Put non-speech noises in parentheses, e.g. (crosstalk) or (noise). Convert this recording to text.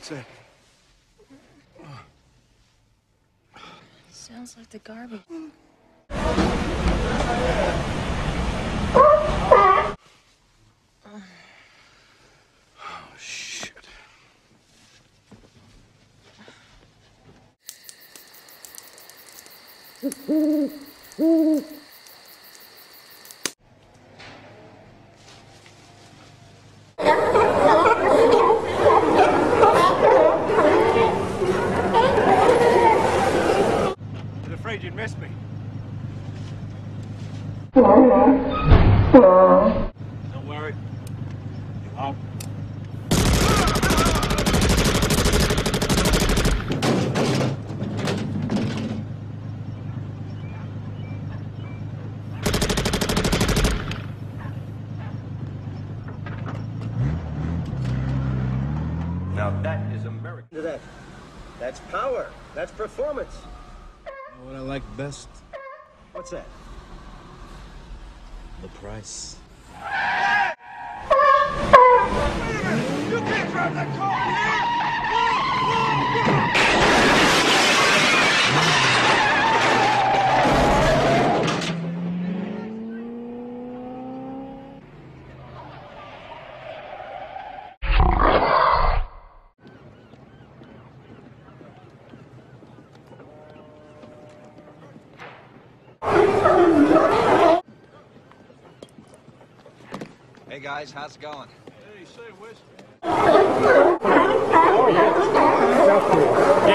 What's that? Sounds like the garbage. Oh, shit. Don't worry. You won't. Now that is American. to that. That's power. That's performance. You know what I like best? What's that? The price. Hey guys, how's it going? Hey, say, Wes. (laughs)